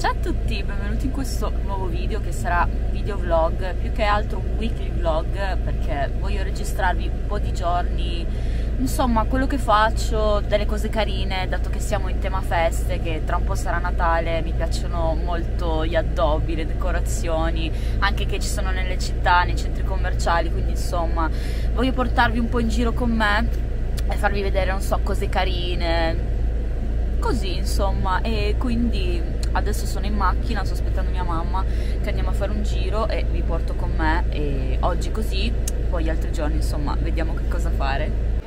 Ciao a tutti, benvenuti in questo nuovo video che sarà un video vlog, più che altro un weekly vlog perché voglio registrarvi un po' di giorni, insomma quello che faccio, delle cose carine, dato che siamo in tema feste, che tra un po' sarà Natale, mi piacciono molto gli addobbi, le decorazioni, anche che ci sono nelle città, nei centri commerciali, quindi insomma voglio portarvi un po' in giro con me e farvi vedere, non so, cose carine, così insomma e quindi adesso sono in macchina sto aspettando mia mamma che andiamo a fare un giro e vi porto con me e oggi così poi gli altri giorni insomma vediamo che cosa fare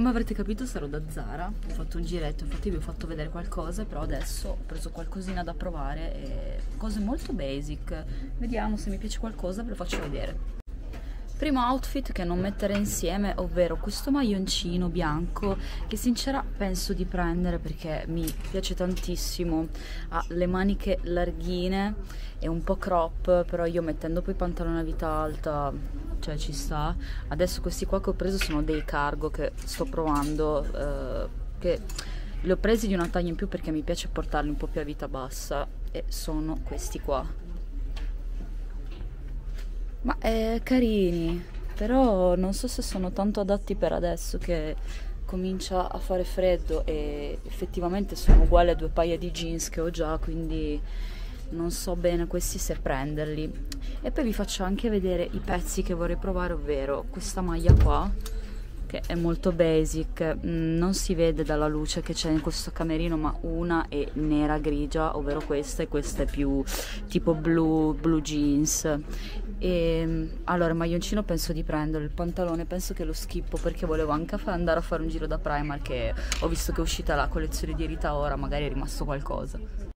Come avrete capito sarò da Zara, ho fatto un giretto, infatti vi ho fatto vedere qualcosa, però adesso ho preso qualcosina da provare, cose molto basic, vediamo se mi piace qualcosa ve lo faccio vedere. Primo outfit che non mettere insieme, ovvero questo maglioncino bianco che sinceramente penso di prendere perché mi piace tantissimo, ha le maniche larghine e un po' crop, però io mettendo poi pantalone a vita alta cioè ci sta. Adesso questi qua che ho preso sono dei cargo che sto provando, eh, che li ho presi di una taglia in più perché mi piace portarli un po' più a vita bassa e sono questi qua. Ma è carini, però non so se sono tanto adatti per adesso che comincia a fare freddo e effettivamente sono uguali a due paia di jeans che ho già, quindi non so bene questi se prenderli. E poi vi faccio anche vedere i pezzi che vorrei provare ovvero questa maglia qua che è molto basic. Mm, non si vede dalla luce che c'è in questo camerino ma una è nera grigia ovvero questa e questa è più tipo blu, blu jeans e allora il maglioncino penso di prenderlo il pantalone penso che lo schippo perché volevo anche andare a fare un giro da Primark che ho visto che è uscita la collezione di Rita ora magari è rimasto qualcosa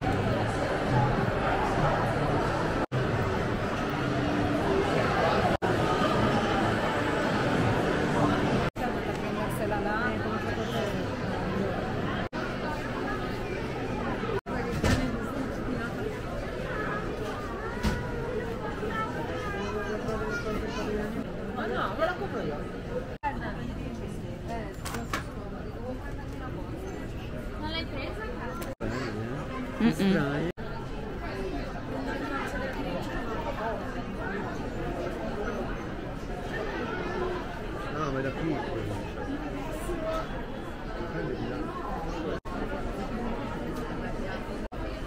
-mm. No, ma era piccolo.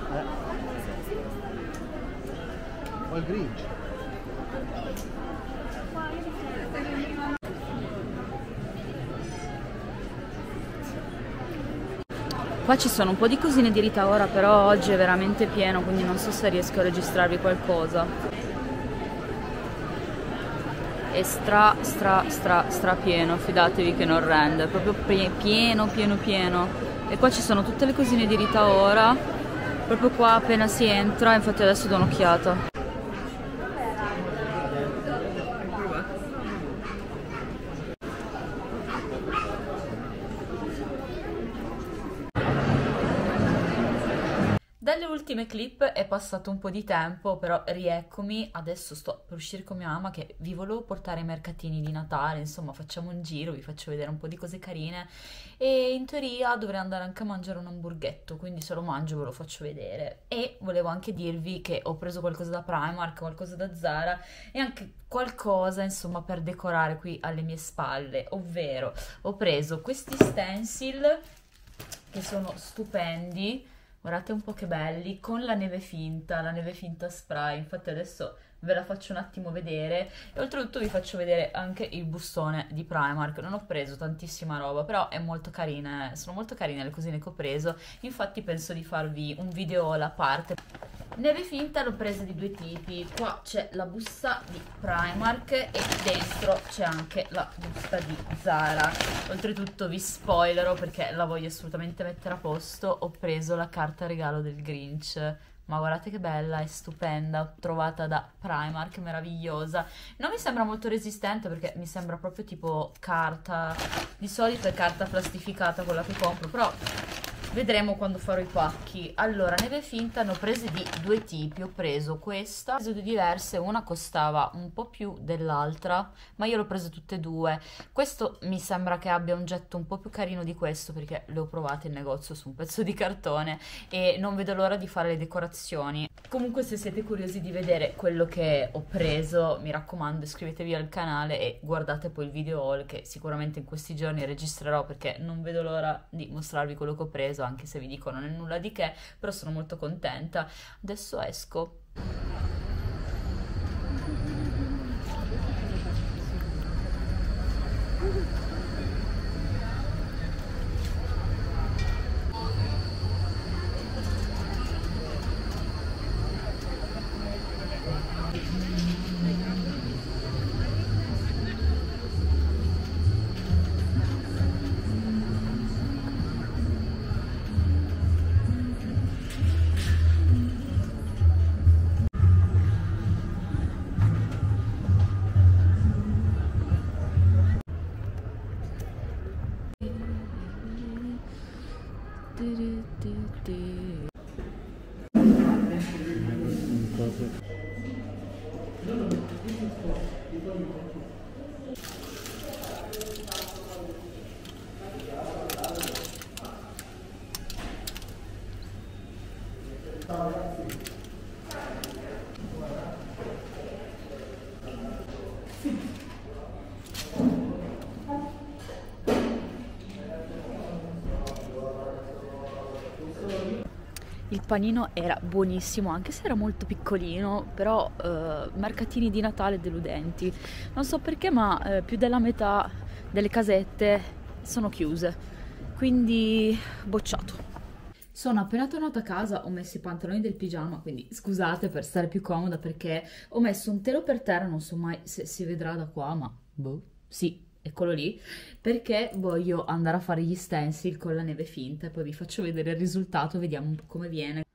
Eh. Ho il Grinch. Qua ci sono un po' di cosine di Rita ora, però oggi è veramente pieno, quindi non so se riesco a registrarvi qualcosa. È stra, stra, stra, stra pieno, fidatevi che non rende, è proprio pieno, pieno, pieno. E qua ci sono tutte le cosine di Rita ora, proprio qua appena si entra, infatti adesso do un'occhiata. Ultime clip è passato un po' di tempo, però rieccomi, adesso sto per uscire con mia mamma che vi volevo portare ai mercatini di Natale, insomma facciamo un giro, vi faccio vedere un po' di cose carine e in teoria dovrei andare anche a mangiare un hamburghetto, quindi se lo mangio ve lo faccio vedere. E volevo anche dirvi che ho preso qualcosa da Primark, qualcosa da Zara e anche qualcosa insomma per decorare qui alle mie spalle, ovvero ho preso questi stencil che sono stupendi Guardate un po' che belli, con la neve finta, la neve finta spray, infatti adesso ve la faccio un attimo vedere. E oltretutto vi faccio vedere anche il bustone di Primark, non ho preso tantissima roba però è molto carina, sono molto carine le cosine che ho preso, infatti penso di farvi un video alla parte. Neve finta l'ho presa di due tipi, qua c'è la busta di Primark e dentro c'è anche la busta di Zara. Oltretutto vi spoilerò perché la voglio assolutamente mettere a posto, ho preso la carta regalo del Grinch ma guardate che bella, è stupenda, trovata da Primark, meravigliosa. Non mi sembra molto resistente perché mi sembra proprio tipo carta, di solito è carta plastificata quella che compro, però Vedremo quando farò i pacchi. Allora, neve finta ne ho prese di due tipi. Ho preso questa, ho preso due diverse. Una costava un po' più dell'altra, ma io l'ho prese tutte e due. Questo mi sembra che abbia un getto un po' più carino di questo perché le ho provate in negozio su un pezzo di cartone e non vedo l'ora di fare le decorazioni. Comunque se siete curiosi di vedere quello che ho preso, mi raccomando iscrivetevi al canale e guardate poi il video haul che sicuramente in questi giorni registrerò perché non vedo l'ora di mostrarvi quello che ho preso anche se vi dico non è nulla di che, però sono molto contenta. Adesso esco. Il panino era buonissimo, anche se era molto piccolino, però eh, mercatini di Natale deludenti. Non so perché, ma eh, più della metà delle casette sono chiuse, quindi bocciato. Sono appena tornata a casa, ho messo i pantaloni del pigiama, quindi scusate per stare più comoda perché ho messo un telo per terra, non so mai se si vedrà da qua, ma boh, sì, eccolo lì, perché voglio andare a fare gli stencil con la neve finta e poi vi faccio vedere il risultato, vediamo come viene.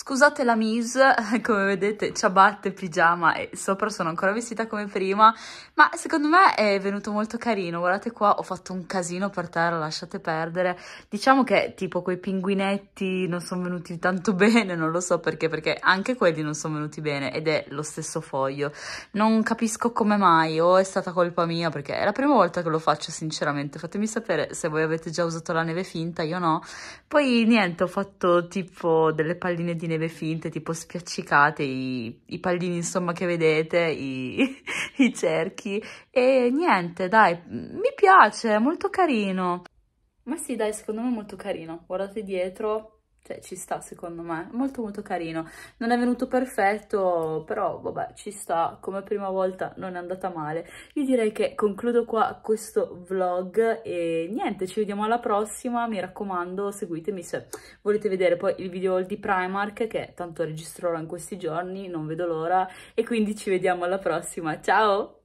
Scusate la mise, come vedete ciabatte, pigiama e sopra sono ancora vestita come prima, ma secondo me è venuto molto carino, guardate qua ho fatto un casino per terra, lasciate perdere, diciamo che tipo quei pinguinetti non sono venuti tanto bene, non lo so perché, perché anche quelli non sono venuti bene ed è lo stesso foglio, non capisco come mai o è stata colpa mia perché è la prima volta che lo faccio sinceramente, fatemi sapere se voi avete già usato la neve finta, io no, poi niente ho fatto tipo delle palline di neve finte, tipo spiaccicate, i, i pallini insomma che vedete, i, i cerchi e niente, dai, mi piace, è molto carino. Ma sì, dai, secondo me è molto carino. Guardate dietro, cioè ci sta secondo me, molto molto carino. Non è venuto perfetto, però vabbè, ci sta, come prima volta non è andata male. Io direi che concludo qua questo vlog e niente, ci vediamo alla prossima, mi raccomando seguitemi se volete vedere poi il video di Primark che tanto registrerò in questi giorni, non vedo l'ora e quindi ci vediamo alla prossima, ciao!